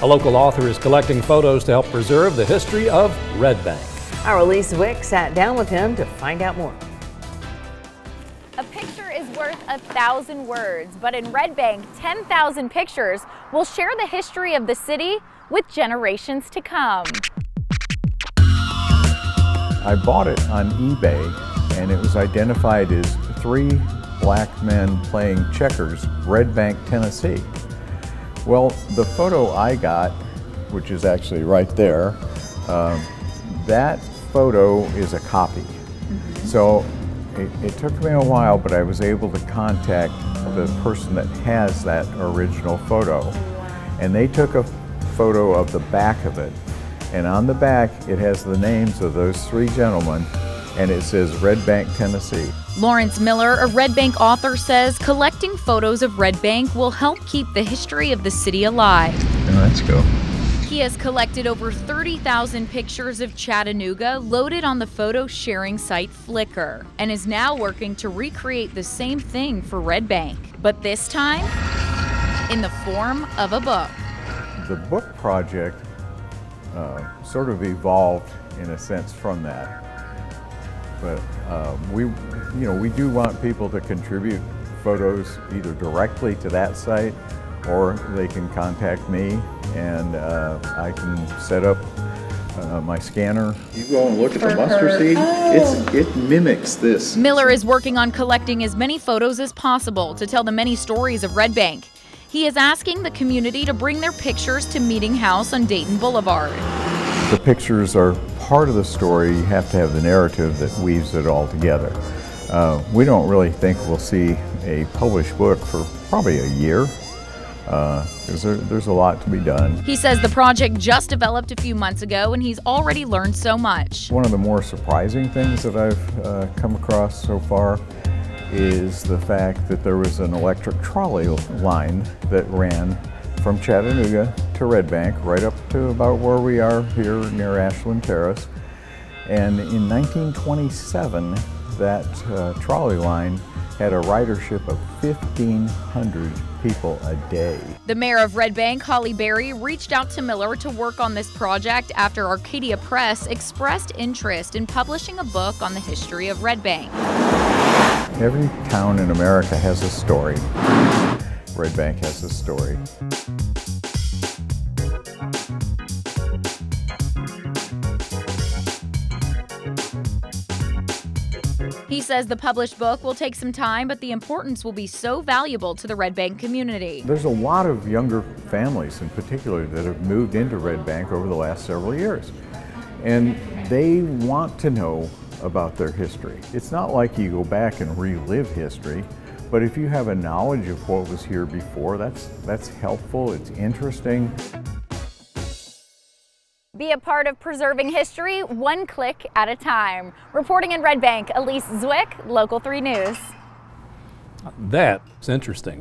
A local author is collecting photos to help preserve the history of Red Bank. Our Elise Wick sat down with him to find out more. A picture is worth a thousand words, but in Red Bank, 10,000 pictures will share the history of the city with generations to come. I bought it on eBay and it was identified as three black men playing checkers, Red Bank, Tennessee. Well, the photo I got, which is actually right there, um, that photo is a copy. Mm -hmm. So it, it, took me a while, but I was able to contact the person that has that original photo. And they took a photo of the back of it. And on the back, it has the names of those three gentlemen and it says Red Bank, Tennessee. Lawrence Miller, a Red Bank author, says collecting photos of Red Bank will help keep the history of the city alive. let's go. He has collected over 30,000 pictures of Chattanooga loaded on the photo sharing site Flickr and is now working to recreate the same thing for Red Bank, but this time in the form of a book. The book project uh, sort of evolved in a sense from that. But uh, we, you know, we do want people to contribute photos either directly to that site or they can contact me and uh, I can set up uh, my scanner. You go and look at the mustard seed, oh. it's, it mimics this. Miller is working on collecting as many photos as possible to tell the many stories of Red Bank. He is asking the community to bring their pictures to Meeting House on Dayton Boulevard. The pictures are part of the story. You have to have the narrative that weaves it all together. Uh, we don't really think we'll see a published book for probably a year because uh, there, there's a lot to be done. He says the project just developed a few months ago and he's already learned so much. One of the more surprising things that I've uh, come across so far is the fact that there was an electric trolley line that ran from Chattanooga to Red Bank, right up to about where we are here near Ashland Terrace. And in 1927, that uh, trolley line had a ridership of 1,500 people a day. The mayor of Red Bank, Hollie Berry, reached out to Miller to work on this project after Arcadia Press expressed interest in publishing a book on the history of Red Bank. Every town in America has a story. Red Bank has a story. He says the published book will take some time, but the importance will be so valuable to the Red Bank community. There's a lot of younger families in particular that have moved into Red Bank over the last several years. And they want to know about their history. It's not like you go back and relive history, but if you have a knowledge of what was here before, that's, that's helpful, it's interesting. Be a part of preserving history one click at a time. Reporting in Red Bank, Elise Zwick, Local 3 News. That's interesting.